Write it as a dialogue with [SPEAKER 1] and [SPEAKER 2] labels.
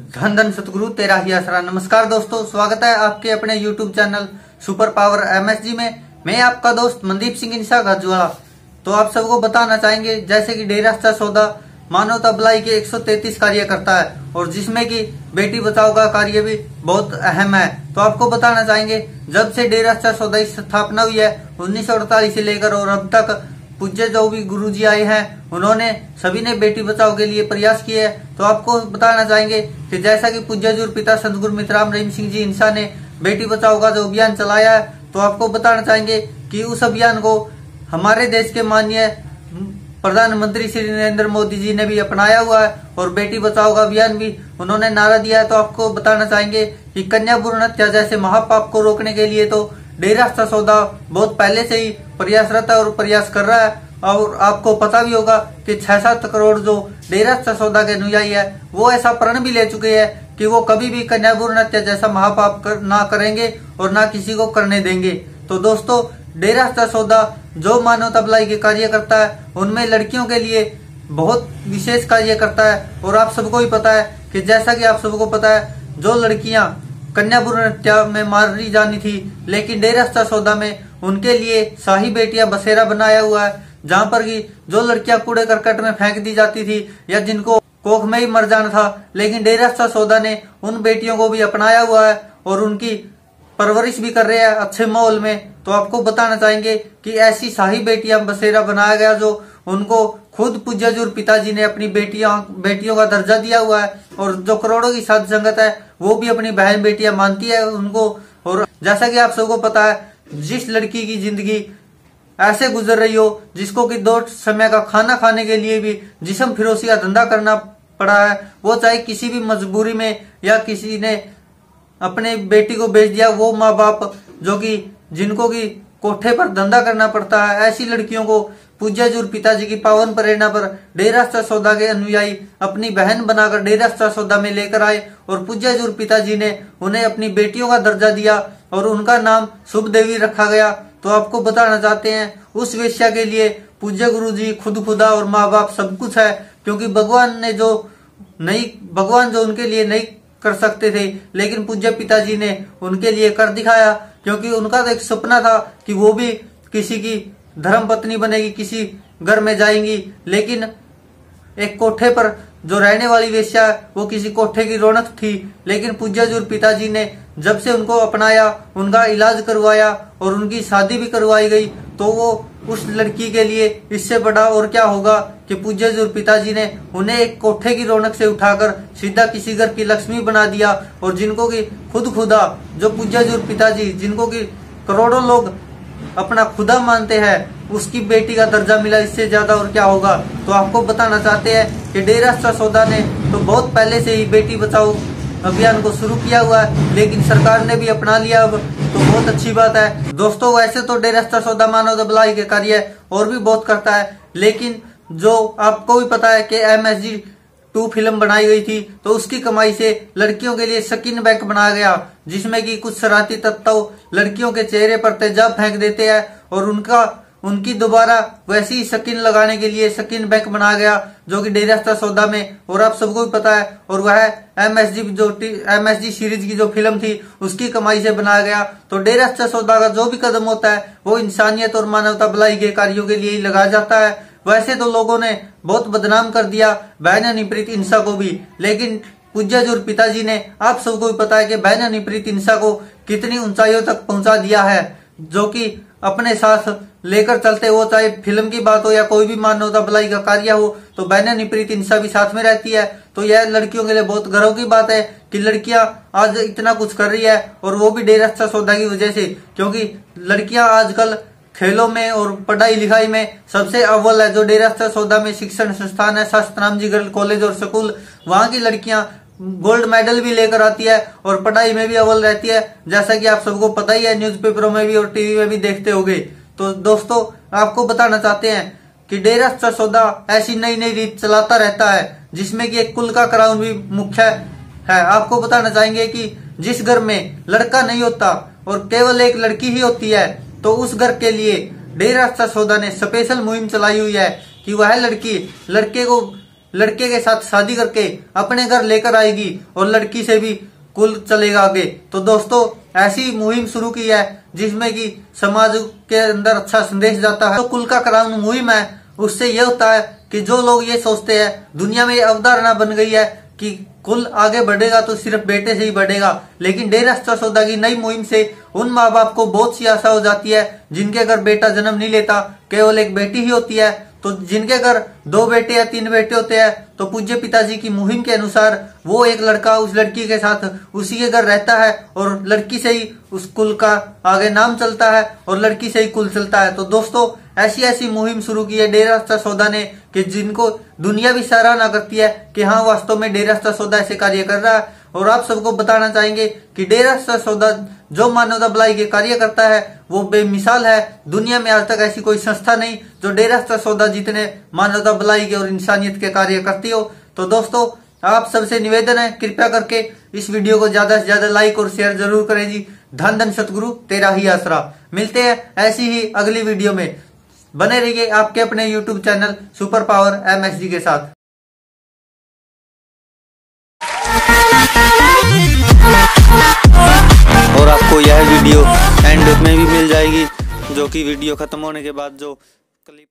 [SPEAKER 1] धन धन सतगुरु, तेरा ही आसरा। नमस्कार दोस्तों, स्वागत है आपके अपने YouTube channel super power MSG में। मैं आपका दोस्त मनदीप सिंह इंसा गजवाला। तो आप सबको बताना चाहेंगे, जैसे कि डेरा सौदा मानवता भलाई के 133 कार्य करता है, और जिसमें कि बेटी बचाओ का कार्य भी बहुत अहम है। तो आपको बताना चाहेंगे, जब से डेरा सौदा की स्थापना हुई है, उन्नीस से लेकर और अब तक पूज्य जो भी गुरु जी आए हैं, उन्होंने सभी ने बेटी बचाओ के लिए प्रयास किए तो आपको बताना चाहेंगे कि जैसा कि पूज्य जुर पिता संत गुरु मित्राम रहीम सिंह जी इंसा ने बेटी बचाओ का जो अभियान चलाया है तो आपको बताना चाहेंगे कि उस अभियान को हमारे देश के माननीय प्रधानमंत्री श्री नरेंद्र मोदी जी ने भी अपनाया हुआ है और बेटी बचाओ का अभियान भी उन्होंने नारा दिया है। तो आपको बताना चाहेंगे कि कन्या भ्रूण हत्या जैसे महापाप को रोकने के लिए तो डेरा सौदा बहुत पहले से ही प्रयासरत है और प्रयास कर रहा है। और आपको पता भी होगा कि छह सात करोड़ जो डेरा सौदा के अनुयायी है वो ऐसा प्रण भी ले चुके हैं कि वो कभी भी कन्याभूर्ण हत्या जैसा महापाप कर, ना करेंगे और ना किसी को करने देंगे। तो दोस्तों डेरा सौदा जो मानवता भलाई के कार्य करता है उनमें लड़कियों के लिए बहुत विशेष कार्य करता है। और आप सबको भी पता है कि जैसा कि आप सबको पता है जो लड़कियाँ कन्याभूर्ण हत्या में मारी जानी थी, लेकिन डेरा सौदा में उनके लिए शाही बेटियाँ बसेरा बनाया हुआ है, जहाँ पर की जो लड़कियाँ कूड़े करकट में फेंक दी जाती थी या जिनको कोख में ही मर जाना था, लेकिन डेरा सौदा ने उन बेटियों को भी अपनाया हुआ है और उनकी परवरिश भी कर रहे हैं अच्छे माहौल में। तो आपको बताना चाहेंगे कि ऐसी शाही बेटियाँ बसेरा बनाया गया जो उनको खुद पूज्यजुर पिताजी ने अपनी बेटियाँ, बेटियों का दर्जा दिया हुआ है और जो करोड़ों की साध संगत है, वो भी अपनी बहन बेटियाँ मानती है उनको। और जैसा कि आप सबको पता है, जिस लड़की की ज़िंदगी ऐसे गुजर रही हो, जिसको कि दो समय का खाना खाने के लिए भी जिसम फिरोसी का धंधा करना पड़ा है, वो चाहे किसी भी मजबूरी में या किसी ने अपने बेटी को बेच दिया, वो माँ बाप जो कि जिनको की कोठे पर धंधा करना पड़ता है, ऐसी लड़कियों को पूज्यजुर पिताजी की पावन प्रेरणा पर डेरा सौदा के अनुयायी अपनी बहन बनाकर डेरा सौदा में लेकर आए और पूज्यजुर पिताजी ने उन्हें अपनी बेटियों का दर्जा दिया और उनका नाम शुभ देवी रखा गया। तो आपको बताना चाहते हैं, उस वेश्या के लिए पूज्य गुरु जी खुद खुदा और माँ बाप सब कुछ है, क्योंकि भगवान ने जो नहीं भगवान जो उनके लिए नहीं कर सकते थे, लेकिन पूज्य पिताजी ने उनके लिए कर दिखाया, क्योंकि उनका तो एक सपना था कि वो भी किसी की धर्म पत्नी बनेगी, किसी घर में जाएँगी, लेकिन एक कोठे पर जो रहने वाली वेश्या, वो किसी कोठे की रौनक थी। लेकिन पूज्यजुर पिताजी ने जब से उनको अपनाया, उनका इलाज करवाया और उनकी शादी भी करवाई गई तो वो उस लड़की के लिए इससे बड़ा और क्या होगा कि पूज्यजुर पिताजी ने उन्हें एक कोठे की रौनक से उठाकर सीधा किसी घर की लक्ष्मी बना दिया और जिनको की खुद खुदा, जो पूज्यजुर पिताजी, जिनको की करोड़ों लोग अपना खुदा मानते हैं। उसकी बेटी का दर्जा मिला, इससे ज़्यादा और क्या होगा? तो आपको बताना चाहते हैं कि डेरा सौदा ने तो बहुत पहले से ही बेटी बचाओ अभियान को शुरू किया हुआ है, लेकिन सरकार ने भी अपना लिया अब। तो बहुत अच्छी बात है। दोस्तों, वैसे तो डेरा सौदा मानव दबलाई के कार्य और भी बहुत करता है, लेकिन जो आपको भी पता है कि एम टू फ़िल्म बनाई गई थी तो उसकी कमाई से लड़कियों के लिए सकिन बैंक बनाया गया, जिसमें कि कुछ शरारती तत्व लड़कियों के चेहरे पर तेजाब फेंक देते हैं, और उनका, उनकी दोबारा वैसी सकिन लगाने के लिए सकिन बैंक बनाया गया, जो कि डेरास्ता सौदा में, और आप सबको भी पता है, और वह एमएसजी जो एमएसजी सीरीज़ की जो फ़िल्म थी, उसकी कमाई से बनाया गया तो डेरास्ता सौदा का जो भी कदम होता है, वो इंसानियत और मानवता भलाई के कार्यों के लिए ही लगाया जाता है वैसे तो लोगों ने बहुत बदनाम कर दिया, बहन निप्रीत इंसा को भी। लेकिन पूज्यजुर पिताजी ने, आप सबको भी पता है कि बहन निप्रीत इंसा को कितनी ऊंचाइयों तक पहुँचा दिया है, जो कि अपने साथ लेकर चलते हो, चाहे फ़िल्म की बात हो या कोई भी मानवता भलाई का कार्य हो तो बहन निप्रीत इंसा भी साथ में रहती है। तो यह लड़कियों के लिए बहुत गर्व की बात है कि लड़कियाँ आज इतना कुछ कर रही है, और वो भी डेरा सौदा की वजह से, क्योंकि लड़कियाँ आजकल खेलों में और पढ़ाई लिखाई में सबसे अव्वल है, जो डेरा सौदा में शिक्षण संस्थान है शास्त्राम जी गर्ल कॉलेज और स्कूल। वहाँ की लड़कियाँ गोल्ड मेडल भी लेकर आती है और पढ़ाई में भी अव्वल रहती है। जैसा कि आप सबको पता ही है, न्यूज़पेपरों में भी और टीवी में भी देखते होंगे। तो दोस्तों, आपको बताना चाहते हैं कि डेरा सौदा ऐसी नई नई रीत चलाता रहता है, जिसमें कि एक कुल का क्राउन भी मुख्य है। आपको बताना चाहेंगे कि जिस घर में लड़का नहीं होता और केवल एक लड़की ही होती है तो उस घर के लिए डेरा सौदा ने स्पेशल मुहिम चलाई हुई है कि वह लड़की लड़के को, लड़के के साथ शादी करके अपने घर लेकर आएगी और लड़की से भी कुल चलेगा आगे। तो दोस्तों, ऐसी मुहिम शुरू की है जिसमें कि समाज के अंदर अच्छा संदेश जाता है। तो कुल का कराउन मुहिम है, उससे यह होता है कि जो लोग ये सोचते हैं, दुनिया में अवधारणा बन गई है कि कुल आगे बढ़ेगा तो सिर्फ़ बेटे से ही बढ़ेगा। लेकिन डेरा सौदा की नई मुहिम से उन माँ बाप को बहुत सी आशा हो जाती है, जिनके अगर बेटा जन्म नहीं लेता, केवल एक बेटी ही होती है तो जिनके घर दो बेटे या तीन बेटे होते हैं तो पूज्य पिताजी की मुहिम के अनुसार वो एक लड़का उस लड़की के साथ उसी के घर रहता है और लड़की से ही उस कुल का आगे नाम चलता है और लड़की से ही कुल चलता है। तो दोस्तों ऐसी ऐसी मुहिम शुरू की है डेरा सौदा ने कि जिनको दुनिया भी सराहना करती है कि हाँ वास्तव में डेरा सौदा ऐसे कार्य कर रहा है। और आप सबको बताना चाहेंगे कि डेरा सौदा जो मानवता भलाई के कार्य करता है, वो बेमिसाल है। दुनिया में आज तक ऐसी कोई संस्था नहीं जो डेरा सौदा जितने, मानवता भलाई के और इंसानियत के कार्य करती हो। तो दोस्तों, आप सबसे निवेदन है, कृपया करके इस वीडियो को ज़्यादा से ज़्यादा लाइक और शेयर ज़रूर करें जी। धन धन सतगुरु, तेरा ही आसरा। मिलते हैं ऐसी ही अगली वीडियो में। बने रहिए आपके अपने YouTube channel super power MSG के साथ।
[SPEAKER 2] और आपको यह वीडियो एंड में भी मिल जाएगी, जो कि वीडियो ख़त्म होने के बाद जो क्लिप